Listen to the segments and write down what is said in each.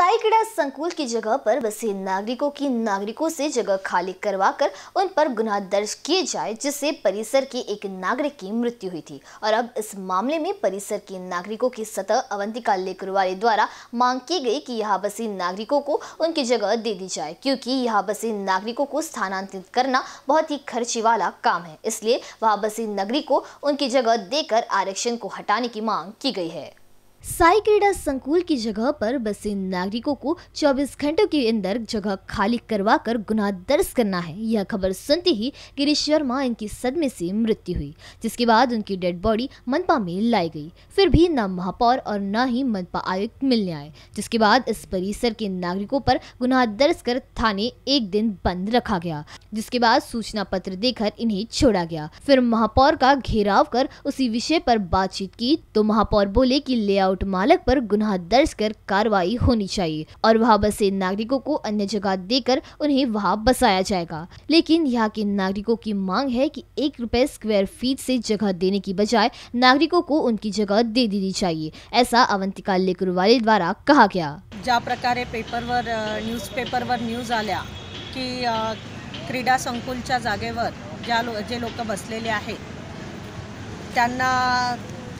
साई संकुल की जगह पर बसे नागरिकों की नागरिकों से जगह खाली करवाकर उन पर गुनाह दर्ज किए जाए, जिससे परिसर के एक नागरिक की मृत्यु हुई थी। और अब इस मामले में परिसर के नागरिकों की सतह अवंतिका लेकरवाले द्वारा मांग की गई कि यहाँ बसे नागरिकों को उनकी जगह दे दी जाए, क्योंकि यहाँ बसे नागरिकों को स्थानांतरित करना बहुत ही खर्ची वाला काम है। इसलिए वहाँ बसे नागरिक को उनकी जगह देकर आरक्षण को हटाने की मांग की गई है। साई क्रीड़ा संकुल की जगह पर बसे नागरिकों को 24 घंटों के अंदर जगह खाली करवाकर गुनाह दर्ज करना है। यह खबर सुनते ही गिरीश शर्मा इनकी सदमे से मृत्यु हुई, जिसके बाद उनकी डेड बॉडी मनपा में लाई गई। फिर भी न महापौर और न ही मनपा आयुक्त मिलने आए, जिसके बाद इस परिसर के नागरिकों पर गुनाह दर्ज कर थाने एक दिन बंद रखा गया, जिसके बाद सूचना पत्र देकर इन्हें छोड़ा गया। फिर महापौर का घेराव कर उसी विषय पर बातचीत की तो महापौर बोले की लेआउट लेआउट मालक पर गुनाह दर्ज कर कार्रवाई होनी चाहिए और वहाँ बसे नागरिकों को अन्य जगह देकर उन्हें वहाँ बसाया जाएगा। लेकिन यहाँ के नागरिकों की मांग है कि एक रुपए स्क्वायर फीट से जगह देने की बजाय नागरिकों को उनकी जगह दे देनी चाहिए, ऐसा अवंतिका लेकुरवाले द्वारा कहा गया। ज्या प्रकारे पेपरवर न्यूजपेपरवर न्यूज़ आल्या की क्रीडा संकुलच्या जागेवर ज्या जे लोक बसलेले आहेत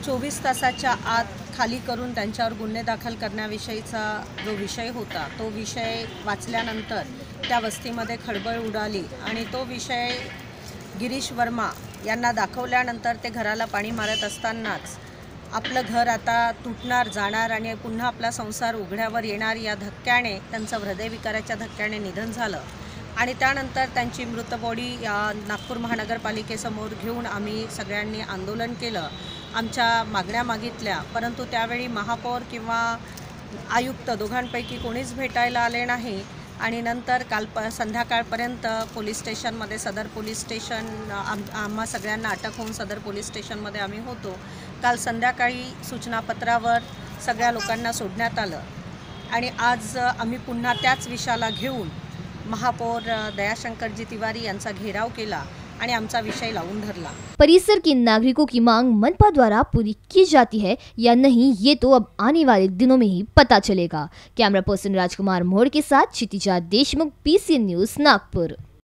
चोवीस तासाच्या आत खाली करून त्यांच्यावर गुन्हे दाखल करण्याविषयीचा जो विषय होता तो विषय वाचल्यानंतर त्या वस्तीमध्ये खळबळ उडाली आणि तो विषय गिरीश वर्मा यांना दाखवल्यानंतर ते घराला पाणी मारत असतानाच आपलं घर आता तुटणार जाणार आणि पुन्हा आपला संसार उघड्यावर येणार या धक्क्याने त्यांचं हृदयविकाराच्या धक्क्याने निधन झालं. आणि त्यानंतर त्यांची मृत बॉडी नागपूर महानगरपालिकेसमोर घेऊन आम्ही सगळ्यांनी आंदोलन केलं आमच्या मागण्या मागितल्या. परंतु त्यावेळी महापौर किंवा आयुक्त दोघांपैकी कोणीच भेटायला आले नाही. आणि नंतर काल प संध्याकाळपर्यंत पोलीस स्टेशनमध्ये सदर पोलीस स्टेशन आम आम्हा सगळ्यांना अटक होऊन सदर पोलीस स्टेशनमध्ये आम्ही होतो. काल संध्याकाळी सूचनापत्रावर सगळ्या लोकांना सोडण्यात आलं. आणि आज आम्ही पुन्हा त्याच विषयाला घेऊन महापौर दयाशंकर जी तिवारी घेराव के आमचा विषय लावून धरला. परिसर के नागरिकों की मांग मनपा द्वारा पूरी की जाती है या नहीं, ये तो अब आने वाले दिनों में ही पता चलेगा। कैमरा पर्सन राजकुमार मोड़ के साथ क्षितिजा देशमुख पीसी न्यूज़, नागपुर।